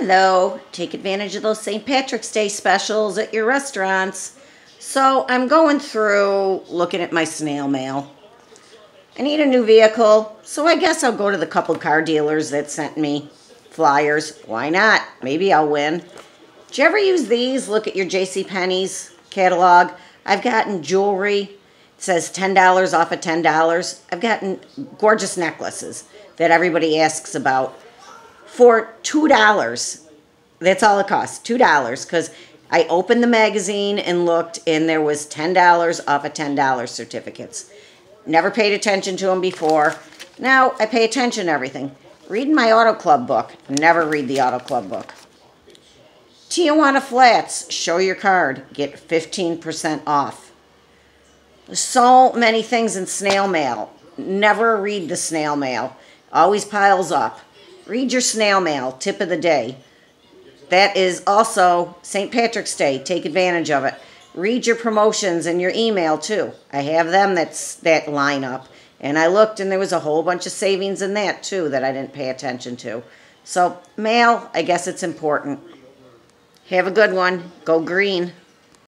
Hello. Take advantage of those St. Patrick's Day specials at your restaurants. So I'm going through looking at my snail mail. I need a new vehicle, so I guess I'll go to the couple car dealers that sent me flyers. Why not? Maybe I'll win. Did you ever use these? Look at your J.C. Penney's catalog. I've gotten jewelry. It says $10 off of $10. I've gotten gorgeous necklaces that everybody asks about for $2. That's all it costs, $2. Because I opened the magazine and looked, and there was $10 off of $10 certificates. Never paid attention to them before. Now I pay attention to everything. Reading my Auto Club book. Never read the Auto Club book. Tijuana Flats, show your card, get 15% off. So many things in snail mail. Never read the snail mail. Always piles up. Read your snail mail, tip of the day. That is also St. Patrick's Day. Take advantage of it. Read your promotions and your email too. I have them that's that line up. And I looked and there was a whole bunch of savings in that too that I didn't pay attention to. So mail, I guess it's important. Have a good one. Go green.